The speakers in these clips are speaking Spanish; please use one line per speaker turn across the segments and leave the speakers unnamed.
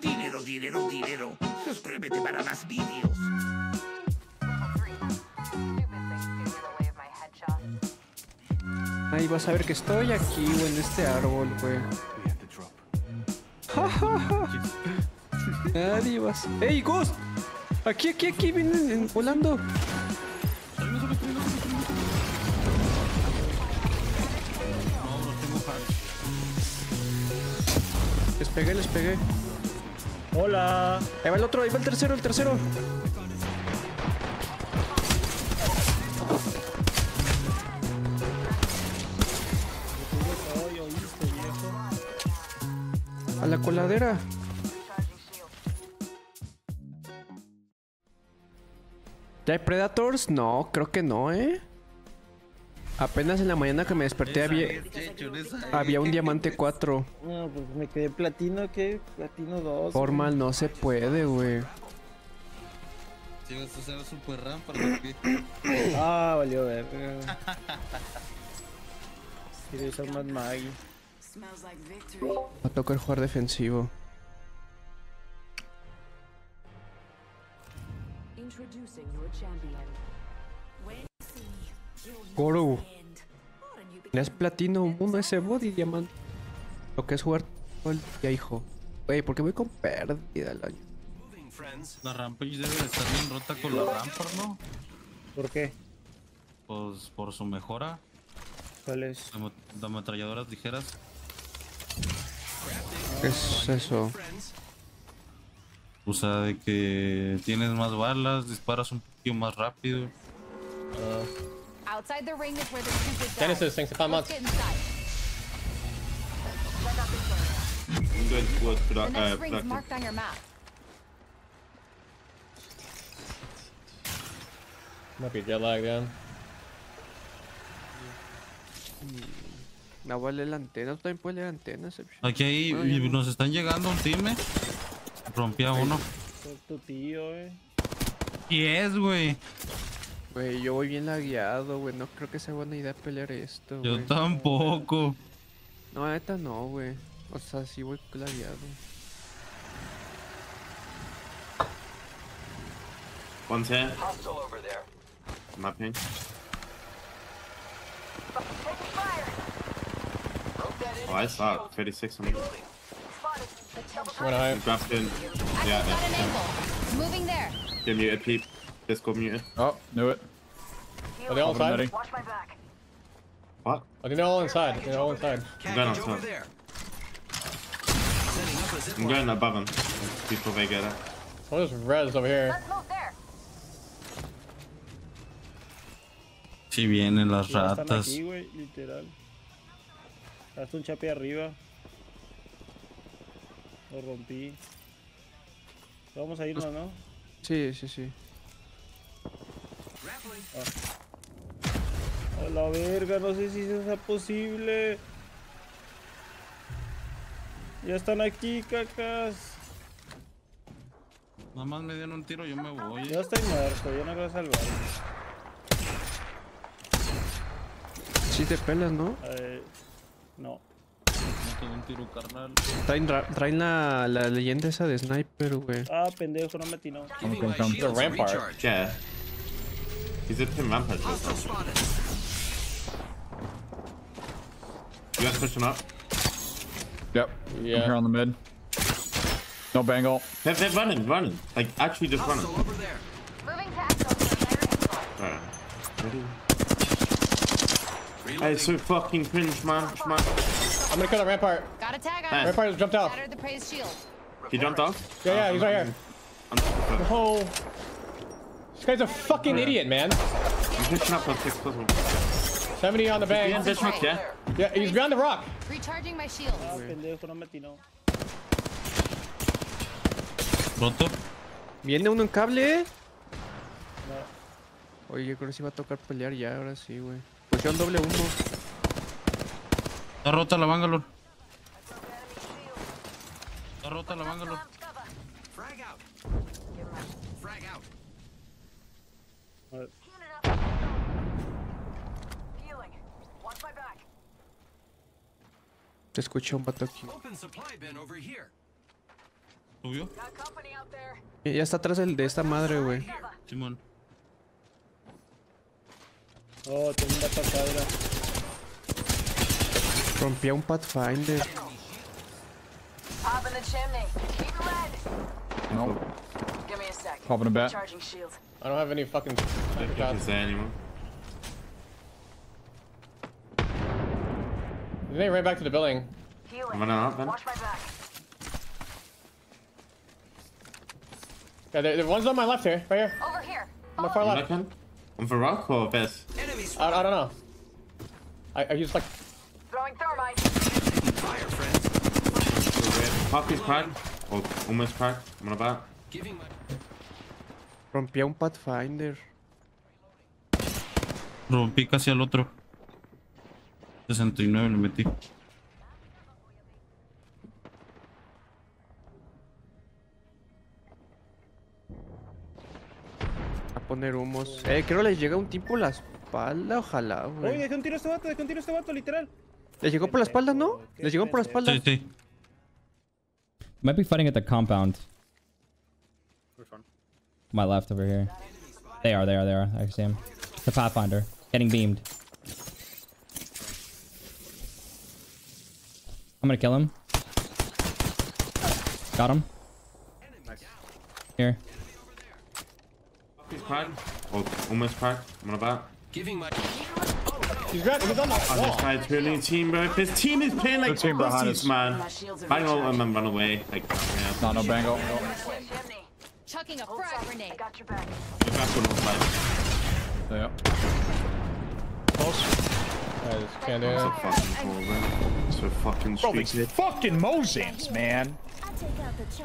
Dinero, dinero, dinero. Suscríbete para más vídeos.
Ahí vas a ver que estoy aquí, güey, en este árbol, güey. Nadie vas. ¡Ey, Ghost! Aquí, aquí, aquí, vienen en- volando. Pegué, les pegué.
Hola.
Ahí va el otro, ahí va el tercero, el tercero. A la coladera. ¿Ya hay Predators? No, creo que no, ¿eh? Apenas en la mañana que me desperté había, había un diamante 4.
No, pues me quedé platino, ¿qué? Platino 2.
Formal no se puede, güey.
Si vas a usar super RAM para que...
Ah, valió verga. Quiero usar más Maggie.
Va a tocar jugar defensivo.
Introducing your champion. When
Es platino 1 ese body diamante. Lo que es jugar todo el día, hijo. Güey, ¿por qué voy con pérdida el año?
La Rampage debe de estar bien rota con la Rampart, ¿no?
¿Por qué?
Pues por su mejora
¿Cuál es?
de ametralladoras ligeras.
¿Qué es eso?
O sea, de que tienes más balas, disparas un poquito más rápido.
Outside the ring is where the stupid
Genesis, thanks for five
Let's
months.
get inside.
I'm going towards
The
produ-
next
uh,
ring's
productive.
marked on your map.
Might be jet lag, then.
No vale la antena, también puedes leer antenas.
Aquí ahí
Bueno, ya
y
no.
nos están llegando un time. Rompí a uno.
Tu tío, eh.
Y es, güey.
Güey, yo voy bien lagueado, güey. No creo que sea buena idea pelear esto,
Yo tampoco.
No, neta no, güey. O sea, sí voy lagueado.
One's here. Mapping. Oh, I suck. 36 on me.
One high.
Grabbed in. Yeah, yeah.
Moving there.
Get muted, peep. Muted.
Oh, knew it. Are they all inside?
What?
I think they're all inside. They're all inside.
I'm going outside. I'm going above them. Before they get it.
What is res over here?
Si vienen las ratas.
aquí, güey, literal. Hasta un chape arriba. Lo rompí. Vamos a irnos, ¿no?
Sí, sí, sí.
A la verga, no sé si eso sea posible. Ya están aquí, cacas.
Nada más me dieron un tiro, yo me voy.
Ya estoy muerto, yo no voy a salvar.
Sí te pelas, ¿no?
Eh, no.
No te un tiro, carnal.
Traen, ra- traen la, la leyenda esa de sniper, güey.
Ah, pendejo, no me atinó.
Rampart.
Yeah. He's a pin rampage. You guys pushing up?
Yep.
Yeah.
I'm here on the mid. No bangle.
They're, they're running, running. Like, actually just running.
Moving to Echo.
Alright. Ready? Hey, so fucking cringe, man. man.
I'm gonna kill the rampart.
Got a tag
Nice.
on.
Rampart has jumped off.
Shattered the praise shield.
He jumped off?
Yeah, yeah, he's right here.
I'm, I'm
Oh. This guy's a fucking idiot, man.
up on six puzzle.
70 on the
Yeah,
bank.
this rock, yeah?
Yeah, he's behind the rock.
Recharging my shield.
Ah, pendejo, no me atinó.
Roto.
Viene uno en cable, eh. Oye, yo creo que sí va a tocar pelear ya, ahora sí, güey. Posición doble uno.
Está rota la Bangalore. Está rota la Bangalore.
Escucha un aquí.
¿Subió?
Ya está atrás del- de esta madre, güey.
Simón.
Oh, tengo un vato acá, mira.
Rompía un Pathfinder.
Pop in the chimney. Keep it red.
No.
Give me a sec.
Popping a bat.
Charging shield.
I don't have any fucking.
I can't say anymore.
They ran back to the building.
I'm running out then.
Watch my back.
Yeah, the, the one's on my left here, right here,
Over here.
on my far left.
looking. I'm for rock or Bess?
I, I don't know. I, I just like
Throwing thermite.
Poppy's cracked. Or almost cracked. I'm on a bat.
Rompía un Pathfinder.
Rompí casi al otro. 69 le metí.
A poner humos. Eh, creo les llega un tipo la espalda, ojalá,
Oye,
güey.
dejé un tiro a este vato, dejé un tiro a este vato, literal.
¿Les llegó por la espalda, no? ¿Les llegó por la espalda?
Sí, sí.
Might be fighting at the compound.
Which one?
My left over here. They are, they are, they are. I see him. The Pathfinder. Getting beamed. I'm gonna kill him. Got him. Here.
Poppy's cracked. Or almost cracked. I'm on a bat.
He's red. He's on the
Oh, this
wall.
guy's really team, bro. If his team is playing like
Good team behind
pussies, man.
My shields are
Bang all
recharged.
them and run away. Like, yeah.
No, no bango.
Chimney.
Chucking a frag grenade.
I got your back.
Get back on the side.
Yeah.
I just can't do
So
it.
fucking cool, bro. So fucking
Bro, these
stupid.
fucking Mozamps, man.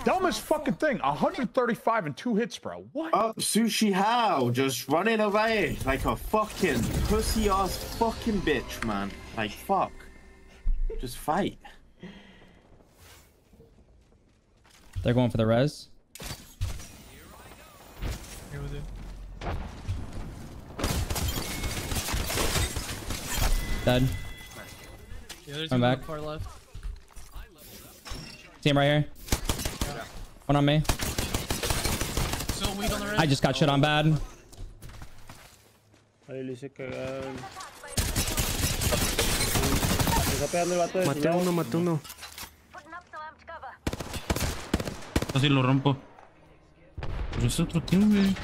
Dumbest fucking thing. 135 and two hits, bro. What?
Oh, Sushi How just running away like a fucking pussy ass fucking bitch, man. Like, fuck. Just fight.
They're going for the res. Dead. I'm back. See him right here. One on me. I just got shit on bad.
Ahí le hice cagar. Me está pegando el vato de su
Maté a
lado.
uno, maté a uno.
Putting up some amped cover.
Casi lo rompo. Pero es otro team, güey.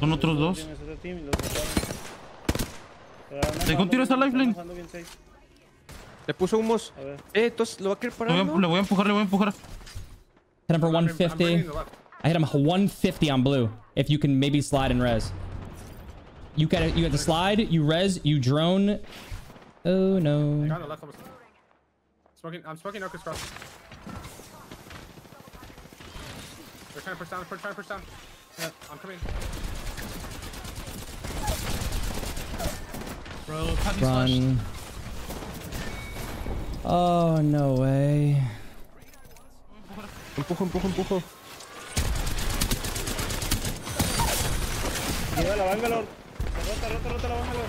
Son otros dos.
Tienes otro team los mataron.
Dejó un tiro a esta lifeline.
andan jugando bien safe.
Le puso humos.
A ver.
Eh, entonces lo va a querer
Le
parar,
voy, a,
¿no?
le voy a empujar, le voy a empujar.
Hit him for 150. I hit him 150 on blue. If you can maybe slide and res. You got you got to slide, you res, you drone. Oh no.
on the left almost. Smoking. I'm smoking Orcus cross. Trying to push down. They're trying to push down. Yeah, I'm coming.
Run. Oh no way.
Empujo, empujo, empujo.
Lleva la Bangalore. Rota, rota, rota la Bangalore.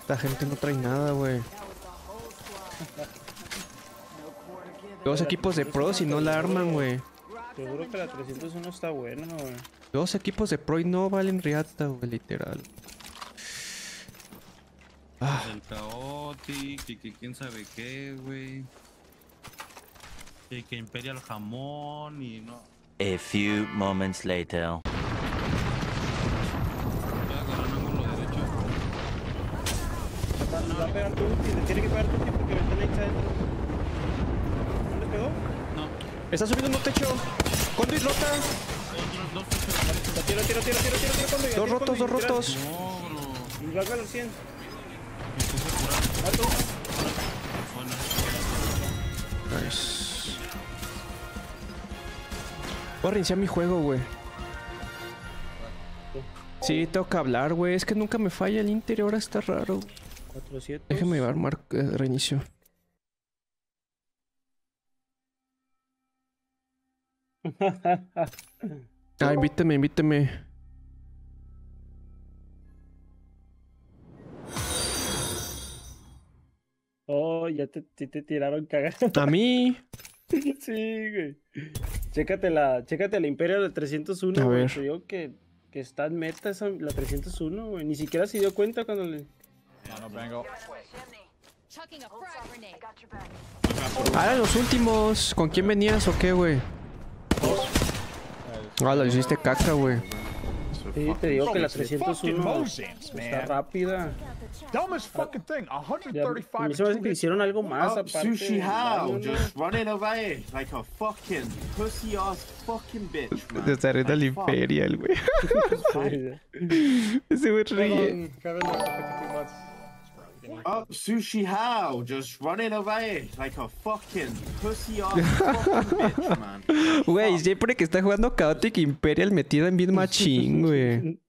Esta gente no trae nada, güey. Dos equipos de pros y no la arman, güey.
Seguro que la 301 está buena, güey.
Dos equipos de pro y no valen riata, güey, literal.
El Chaotic, y que quién sabe qué, güey. Y que Imperial Jamón y no.
A few moments later.
Va a pegar tu ulti, le tiene que pegar tu ulti porque me están ahí adentro. ¿No le pegó?
No.
Está subiendo un techo. Conduit rota.
Otros dos puchos.
Tiro, tiro, tiro, tiro, tiro, tiro, conduit,
Dos rotos, dos rotos.
No, bro.
Y Bangalore 100.
Me puse a curar.
Vato.
Bueno.
Nice. Voy a reiniciar mi juego, güey. Sí, tengo que hablar, güey. Es que nunca me falla el inter y ahora está raro.
400.
Déjame armar eh, reinicio. Ah, invíteme, invíteme.
Oh, ya te, te, te tiraron cagada.
A mí.
Sí, güey. Chécate la, chécate la Imperio de 301,
A
güey.
ver.
Te digo que, que está en meta esa, la 301, güey. Ni siquiera se dio cuenta cuando le...
No, Bengal.
Chucking a frag grenade.
Ah, eran los últimos. ¿Con quién venías o qué, güey? Ah, lo hiciste caca, güey.
Sí, te digo que la
Fucking
301
Mosins,
está rápida.
Dumbest fucking thing.
Ya, a
135
mí se me hace que hicieron algo más
Oh,
aparte.
Sushi How just running away like a fucking pussy ass fucking bitch, man.
Desde arriba del
Like, fuck.
Imperial, güey. Ese güey ríe.
Oh, Sushi How just running away like a fucking pussy ass fucking bitch, man.
Güey, siempre que está jugando Chaotic Imperial metido en bien machín, güey.